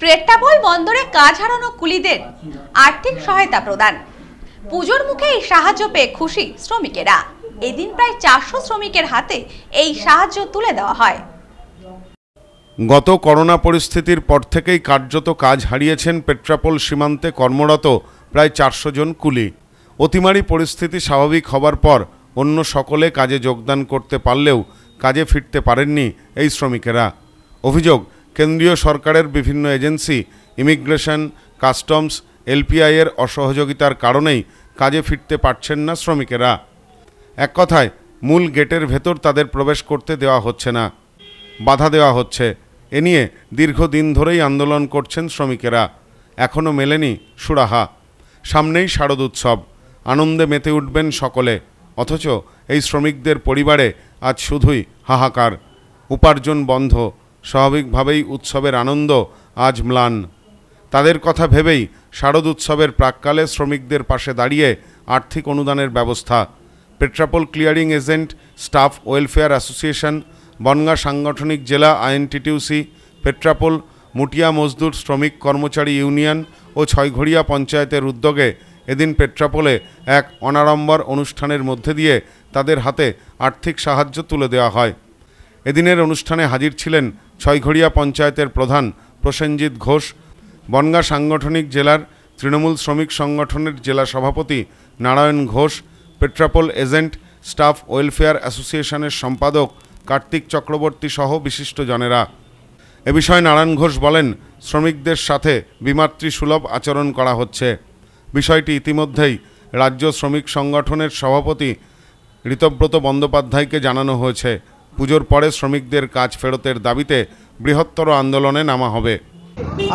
প্রেট্টাপল বন্দরে কাজ হারানো কুলিদের আর্থিক সহায়তা প্রদান। পুজোর মুখে এই সাহায্য পেয়ে খুশি শ্রমিকেরা। এদিন প্রায় চারশো শ্রমিকের হাতে এই সাহায্য তুলে দেওয়া হয়। গত করোনা পরিস্থিতির পর থেকেই কার্যত কাজ হারিয়েছেন পেট্রাপোল সীমান্তে কর্মরত প্রায় চারশো জন কুলি। অতিমারি পরিস্থিতি স্বাভাবিক হবার পর অন্য সকলে কাজে যোগদান করতে পারলেও কাজে ফিরতে পারেননি এই শ্রমিকেরা। অভিযোগ কেন্দ্রীয় সরকারের বিভিন্ন এজেন্সি, ইমিগ্রেশন, কাস্টমস এলপিআই এর অসহযোগিতার কারণেই কাজে ফিরতে পারছেন না শ্রমিকেরা। এক কথায়, মূল গেটের ভেতর তাদের প্রবেশ করতে দেওয়া হচ্ছে না, বাধা দেওয়া হচ্ছে। এ নিয়ে দীর্ঘদিন ধরেই আন্দোলন করছেন শ্রমিকেরা। এখনও মেলেনি সুরাহা। সামনেই শারদ উৎসব। আনন্দে মেতে উঠবেন সকলে। অথচ এই শ্রমিকদের পরিবারে আজ শুধুই হাহাকার। উপার্জন বন্ধ। স্বাভাবিকভাবেই উৎসবের আনন্দ আজ ম্লান। তাদের কথা ভেবেই শারদ উৎসবের প্রাককালে শ্রমিকদের পাশে দাঁড়িয়ে আর্থিক অনুদানের ব্যবস্থা। Petrapole clearing agent, staff welfare association, Bongaon সাংগঠনিক জেলা আইএনটিটিউসি, পেট্রাপোল, মুটিয়া মজদুর শ্রমিক কর্মচারী ইউনিয়ন ও ছয়ঘড়িয়া পঞ্চায়েতের উদ্যোগে এদিন পেট্রাপোলে এক অনাড়ম্বর অনুষ্ঠানের মধ্যে দিয়ে তাদের হাতে আর্থিক সাহায্য তুলে দেওয়া হয়। এদিনের অনুষ্ঠানে হাজির ছিলেন ছয়ঘড়িয়া পঞ্চায়েতের প্রধান প্রসেনজিৎ ঘোষ, বনগাঁ সাংগঠনিক জেলার তৃণমূল শ্রমিক সংগঠনের জেলা সভাপতি Narayan Ghosh, Petrapole agent staff welfare অ্যাসোসিয়েশনের সম্পাদক কার্তিক চক্রবর্তী সহ বিশিষ্টজনেরা। এ বিষয়ে নারায়ণ ঘোষ বলেন, শ্রমিকদের সাথে বিমাতৃ সুলভ আচরণ করা হচ্ছে। বিষয়টি ইতিমধ্যেই রাজ্য শ্রমিক সংগঠনের সভাপতি ঋতব্রত বন্দ্যোপাধ্যায়কে জানানো হয়েছে। পুজোর পরে শ্রমিকদের কাজ ফেরতের দাবিতে বৃহত্তর আন্দোলনে নামা হবে।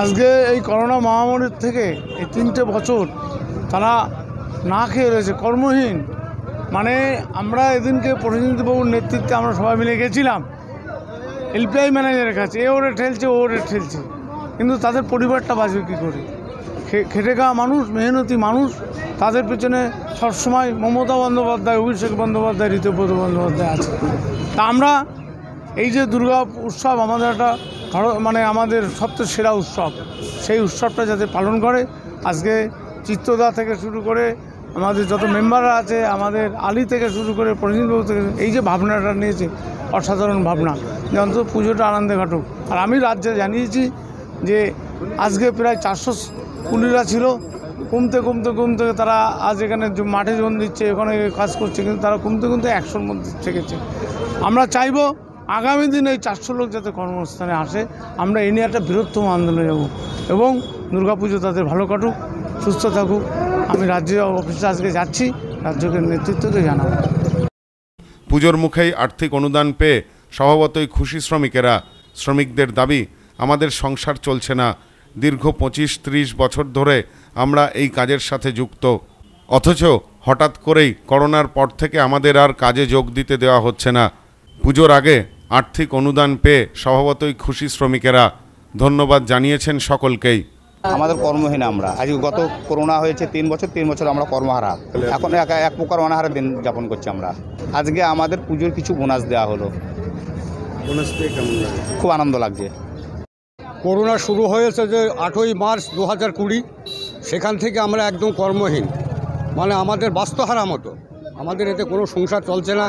আজকে এই করোনা মহামারীর থেকে এই তিনটে বছর তারা না খেয়ে রয়েছে, কর্মহীন। মানে আমরা এদিনকে প্রতিনিধিবাবুর নেতৃত্বে আমরা সবাই মিলে গেছিলাম। এলপিআই ম্যানেজারের কাছে, এ ওরে ঠেলছে, ও ওরে ঠেলছে। কিন্তু তাদের পরিবারটা বাঁচবে কী করে? খেটে খাওয়া মানুষ, মেহনতি মানুষ, তাদের পেছনে সবসময় মমতা বন্দ্যোপাধ্যায়, অভিষেক বন্দ্যোপাধ্যায় ঋতুব্রত বন্দ্যোপাধ্যায় আছে। তা আমরা এই যে দুর্গা উৎসব আমাদের একটা মানে আমাদের সবচেয়ে সেরা উৎসব, সেই উৎসবটা যাতে পালন করে। আজকে চিত্তদা থেকে শুরু করে আমাদের যত মেম্বাররা আছে, আমাদের আলী থেকে শুরু করে প্রতিনিধিবাবু থেকে এই যে ভাবনাটা নিয়েছে, অসাধারণ ভাবনা। যে অন্তত পুজোটা আনন্দে ঘটুক আর আমি রাজ্যে জানিয়েছি যে আজকে প্রায় চারশো কুলিরা ছিল। কমতে কমতে কমতে তারা আজ এখানে মাঠে জন দিচ্ছে ওখানে কাজ করছে, কিন্তু তারা কমতে কমতে একশোর মধ্যে থেকেছে। আমরা চাইব আগামী দিনে এই চারশো লোক যাতে কর্মস্থানে আসে। আমরা এই নিয়ে একটা বৃহত্তম আন্দোলনে যাব এবং দুর্গাপুজো তাদের ভালো কাটুক, সুস্থ থাকুক। আমি রাজ্য অফিসে আজকে যাচ্ছি, রাজ্যকে নেতৃত্বকে জানাব। পুজোর মুখেই আর্থিক অনুদান পেয়ে স্বভাবতই খুশি শ্রমিকেরা। শ্রমিকদের দাবি, আমাদের সংসার চলছে না দীর্ঘ পঁচিশ ত্রিশ বছর ধরে আমরা এই কাজের সাথে যুক্ত। অথচ হঠাৎ করেই করোনার পর থেকে আমাদের আর কাজে যোগ দিতে দেওয়া হচ্ছে না। পুজোর আগে আর্থিক অনুদান পেয়ে স্বভাবতই খুশি শ্রমিকেরা। ধন্যবাদ জানিয়েছেন সকলকেই। আমাদের কর্মহীন আমরা। আজকে গত করোনা হয়েছে তিন বছর তিন বছর আমরা কর্মহারা। এখন এক এক প্রকার অনাহারে দিন যাপন করছি আমরা। আজকে আমাদের পুজোর কিছু বোনাস দেওয়া হলো। খুব আনন্দ লাগছে। করোনা শুরু হয়েছে যে আটই মার্চ দু হাজার কুড়ি, সেখান থেকে আমরা একদম কর্মহীন। মানে আমাদের বাস্তুহারা মতো। আমাদের এতে কোনো সংসার চলছে না।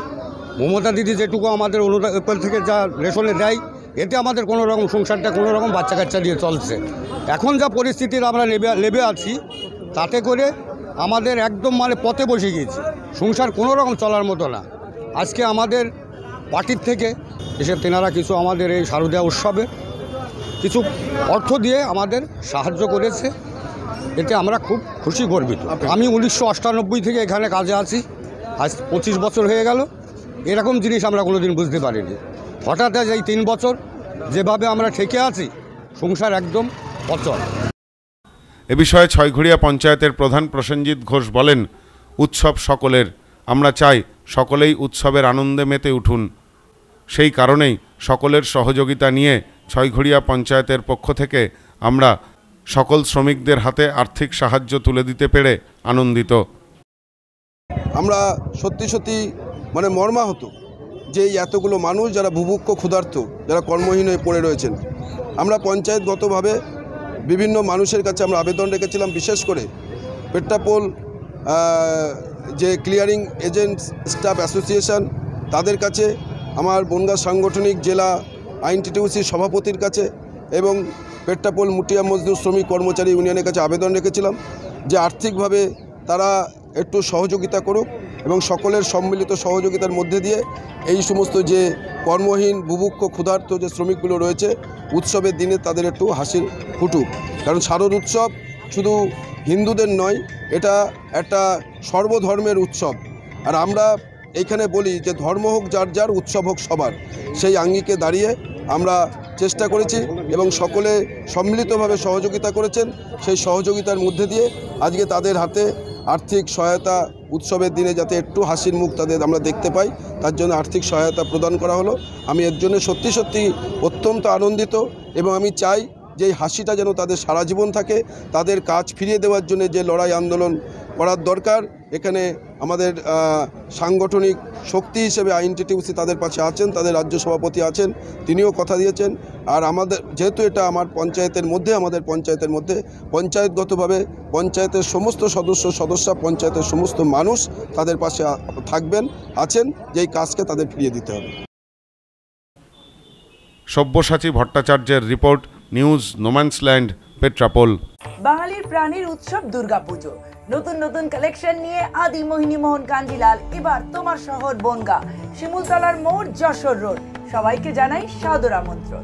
মমতা দিদি যেটুকু আমাদের অনুদান থেকে যা রেশনে দেয়, এতে আমাদের কোনো রকম সংসারটা, কোনো রকম বাচ্চা কাচ্চা দিয়ে চলছে। এখন যা পরিস্থিতির আমরা লেবে লেবে আছি, তাতে করে আমাদের একদম মানে পথে বসে গিয়েছি। সংসার কোনো রকম চলার মতো না। আজকে আমাদের পার্টির থেকে এসে তেনারা কিছু আমাদের এই শারদীয়া উৎসবে কিছু অর্থ দিয়ে আমাদের সাহায্য করেছে। এতে আমরা খুব খুশি, গর্বিত। আমি উনিশশো অষ্টানব্বই থেকে এখানে কাজে আছি। আজ পঁচিশ বছর হয়ে গেল। এরকম জিনিস আমরা কোনোদিন বুঝতে পারিনি। হঠাৎ আজ এই তিন বছর যেভাবে আমরা ঠেকে আছি, সংসার একদম অচল। এ বিষয়ে ছয়ঘড়িয়া পঞ্চায়েতের প্রধান প্রসেনজিৎ ঘোষ বলেন, উৎসব সকলের। আমরা চাই সকলেই উৎসবের আনন্দে মেতে উঠুন। সেই কারণেই সকলের সহযোগিতা নিয়ে ছয়ঘড়িয়া পঞ্চায়েতের পক্ষ থেকে আমরা সকল শ্রমিকদের হাতে আর্থিক সাহায্য তুলে দিতে পেরে আনন্দিত। আমরা সত্যি সত্যি মানে মর্মাহত যে এতগুলো মানুষ যারা বুভুক্ষ ক্ষুধার্ত, যারা কর্মহীন হয়ে পড়ে রয়েছেন। আমরা পঞ্চায়েতগতভাবে বিভিন্ন মানুষের কাছে আমরা আবেদন রেখেছিলাম বিশেষ করে পেট্রাপোল যে ক্লিয়ারিং এজেন্ট স্টাফ অ্যাসোসিয়েশন তাদের কাছে আমার বনগাঁ সাংগঠনিক জেলা আইনটিটিউসির সভাপতির কাছে এবং পেট্রাপোল মুটিয়া মজদুর শ্রমিক কর্মচারী ইউনিয়নের কাছে আবেদন রেখেছিলাম যে আর্থিকভাবে তারা একটু সহযোগিতা করুক এবং সকলের সম্মিলিত সহযোগিতার মধ্যে দিয়ে এই সমস্ত যে কর্মহীন, বুভুক্ষ, ক্ষুধার্ত যে শ্রমিকগুলো রয়েছে, উৎসবের দিনে তাদের একটু হাসির ফুটুক। কারণ শারদ উৎসব শুধু হিন্দুদের নয়, এটা একটা সর্বধর্মের উৎসব। আর আমরা এইখানে বলি যে ধর্ম হোক, যার যার, উৎসব হোক, সবার। সেই আঙ্গিকে দাঁড়িয়ে আমরা চেষ্টা করেছি এবং সকলে সম্মিলিতভাবে সহযোগিতা করেছেন। সেই সহযোগিতার মধ্যে দিয়ে আজকে তাদের হাতে আর্থিক সহায়তা উৎসবের দিনে যাতে একটু হাসির মুখ তাদের আমরা দেখতে পাই, তার জন্য আর্থিক সহায়তা প্রদান করা হলো। আমি এর জন্য সত্যি সত্যি অত্যন্ত আনন্দিত এবং আমি চাই যে হাসিটা যেন তাদের সারা জীবন থাকে, তাদের কাজ ফিরিয়ে দেওয়ার জন্য যে লড়াই আন্দোলন করার দরকার, এখানে আমাদের সাংগঠনিক শক্তি হিসেবে আইনটিটিউসি তাদের পাশে আছেন, তাদের রাজ্য সভাপতি আছেন, তিনিও কথা দিয়েছেন। আর আমাদের, যেহেতু এটা আমার পঞ্চায়েতের মধ্যে, আমাদের পঞ্চায়েতের মধ্যে, পঞ্চায়েতগতভাবে পঞ্চায়েতের সমস্ত সদস্য, সদস্যা, পঞ্চায়েতের সমস্ত মানুষ তাদের পাশে থাকবেন, আছেন, যেই কাজকে তাদের ফিরিয়ে দিতে হবে। সব্যসাচী ভট্টাচার্যের রিপোর্ট নিউজ নোম্যান্সল্যান্ড পেট্রাপোল বাঙালির প্রাণীর উৎসব দুর্গাপুজো। নতুন নতুন কালেকশন নিয়ে আদি মোহিনী মোহন কাঞ্জিলাল এবার তোমার শহর বনগা। শিমুলতলার মোড় যশোর রোড। সবাইকে জানাই সাদর আমন্ত্রণ।